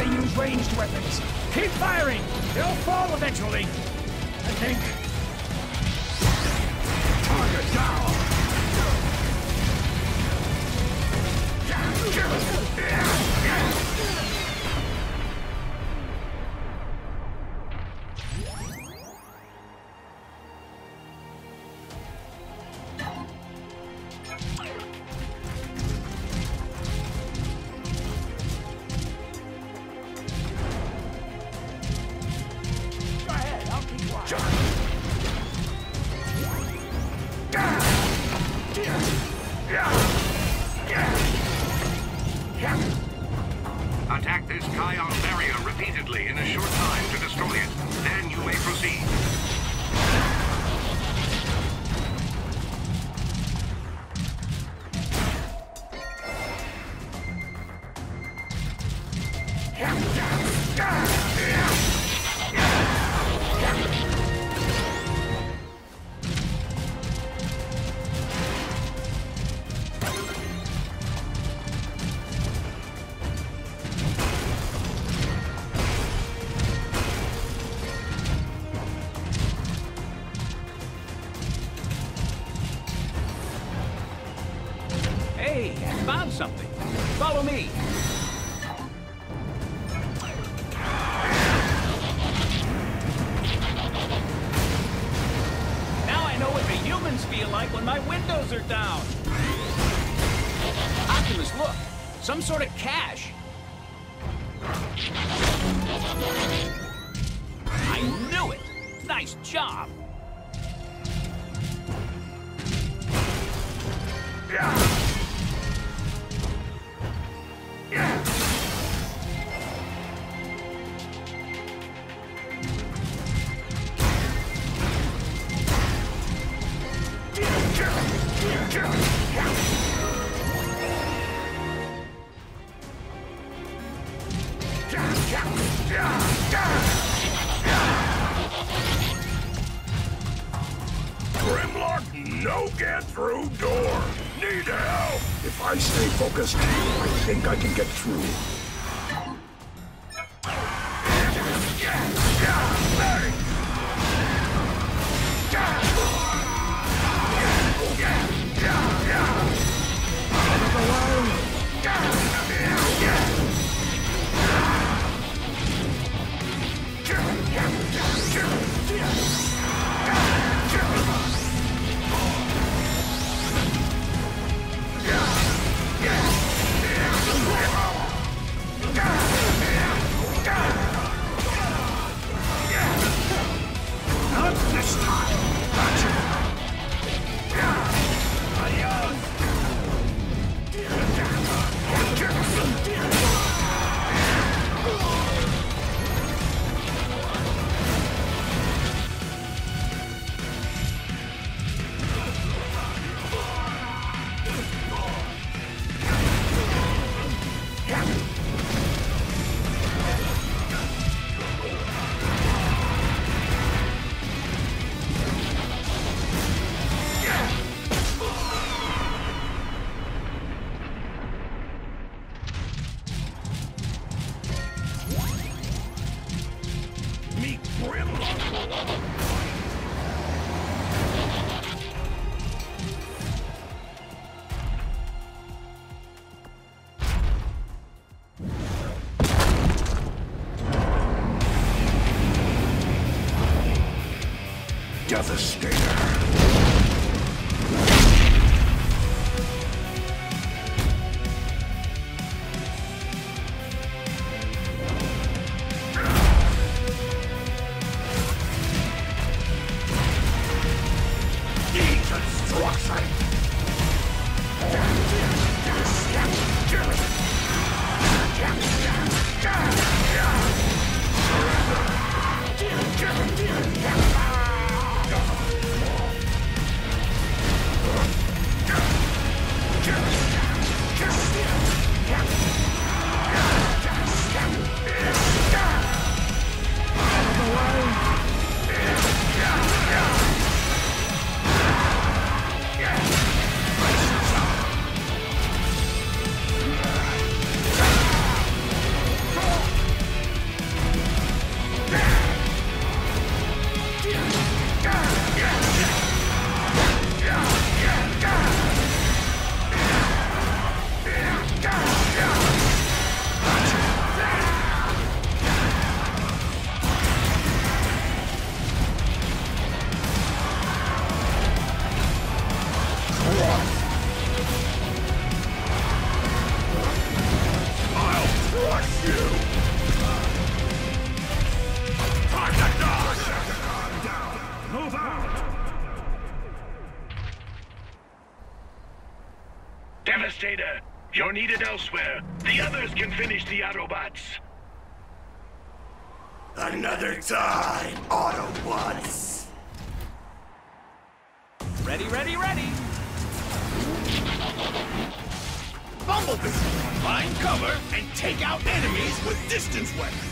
Gotta use ranged weapons. Keep firing! They'll fall eventually. I think. Target down! Hey, found something. Follow me. Now I know what the humans feel like when my windows are down. Optimus, look. Some sort of cache. I knew it. Nice job. Grimlock, no get through door. Need help. If I stay focused, I think I can get through. Devastator. Devastator, you're needed elsewhere. The others can finish the Autobots. Another time, Autobots! Ready, ready, ready! Bumblebee! Find cover and take out enemies with distance weapons!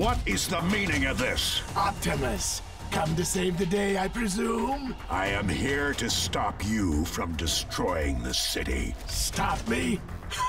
What is the meaning of this? Optimus, come to save the day, I presume? I am here to stop you from destroying the city. Stop me?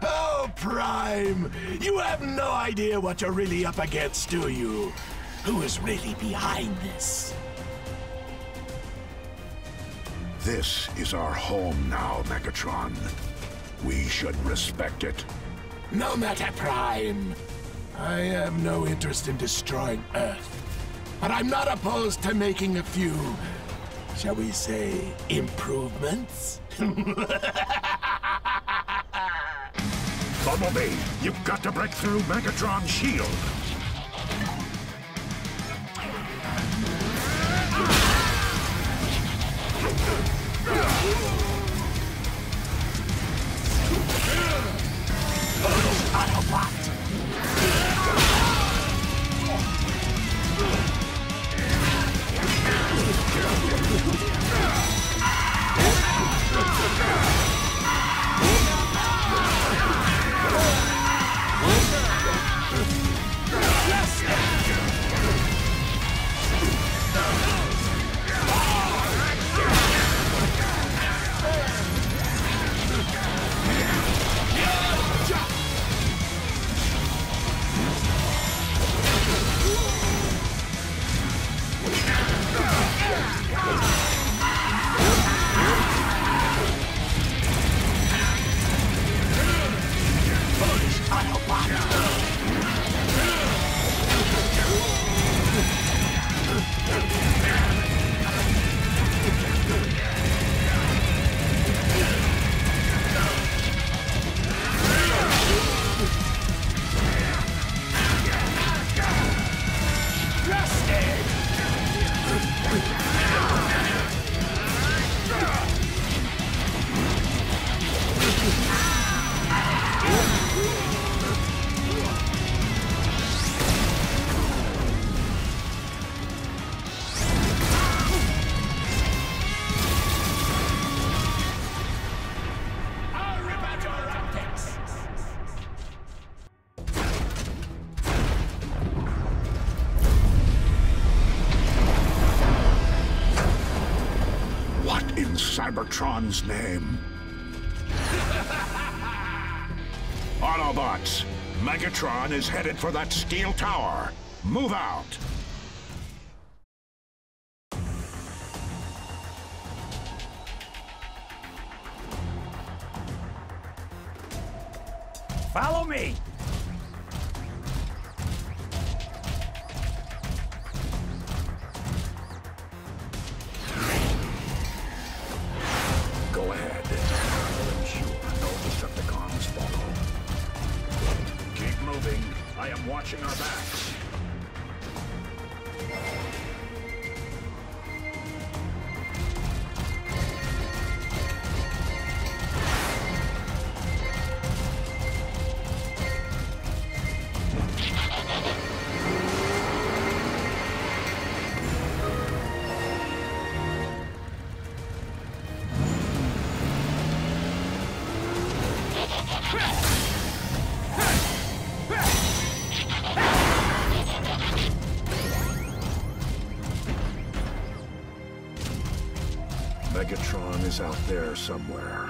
oh, Prime! You have no idea what you're really up against, do you? Who is really behind this? This is our home now, Megatron. We should respect it. No matter, Prime. I have no interest in destroying Earth. But I'm not opposed to making a few, shall we say, improvements? Bumblebee, you've got to break through Megatron's shield. Ah! I'll Cybertron's name? Autobots, Megatron is headed for that steel tower. Move out! Follow me! Out there somewhere.